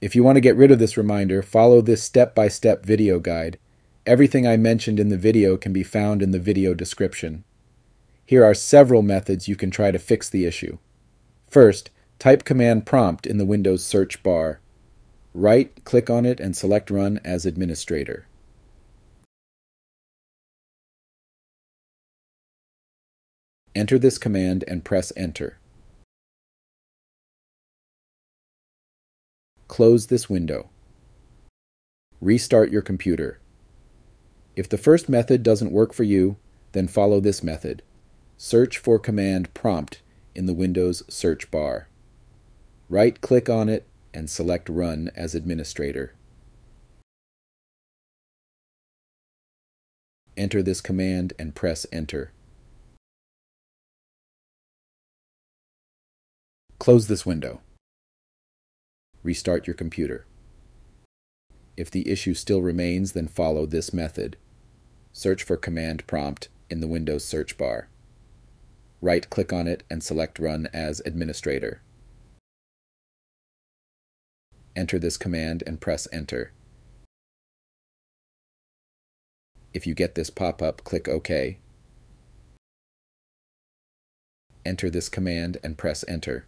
If you want to get rid of this reminder, follow this step-by-step video guide. Everything I mentioned in the video can be found in the video description. Here are several methods you can try to fix the issue. First, type command prompt in the Windows search bar. Right, click on it and select Run as administrator. Enter this command and press Enter. Close this window. Restart your computer. If the first method doesn't work for you, then follow this method. Search for command prompt in the Windows search bar. Right-click on it and select Run as administrator. Enter this command and press Enter. Close this window. Restart your computer. If the issue still remains, then follow this method. Search for command prompt in the Windows search bar. Right-click on it and select Run as administrator. Enter this command and press Enter. If you get this pop-up, click OK. Enter this command and press Enter.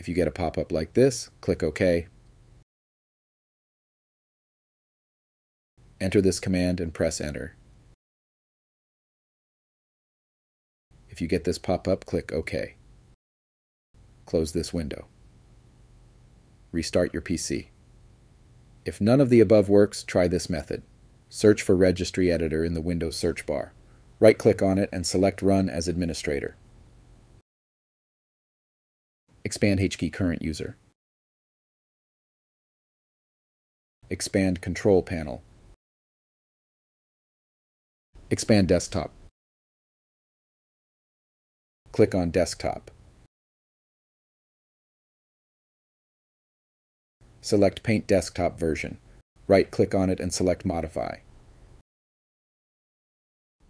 If you get a pop-up like this, click OK. Enter this command and press Enter. If you get this pop-up, click OK. Close this window. Restart your PC. If none of the above works, try this method. Search for Registry Editor in the Windows search bar. Right-click on it and select Run as administrator. Expand HKey current user. Expand control panel. Expand desktop. Click on desktop. Select Paint Desktop version. Right-click on it and select Modify.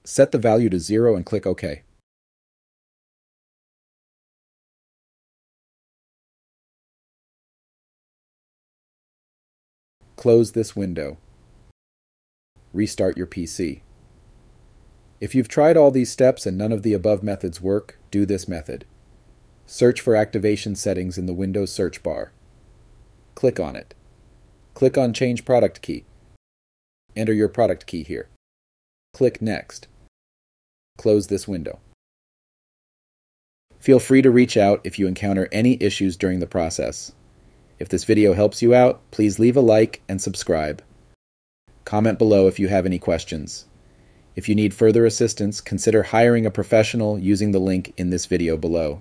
Set the value to 0 and click OK. Close this window. Restart your PC. If you've tried all these steps and none of the above methods work, do this method. Search for activation settings in the Windows search bar. Click on it. Click on Change Product Key. Enter your product key here. Click Next. Close this window. Feel free to reach out if you encounter any issues during the process. If this video helps you out, please leave a like and subscribe. Comment below if you have any questions. If you need further assistance, consider hiring a professional using the link in this video below.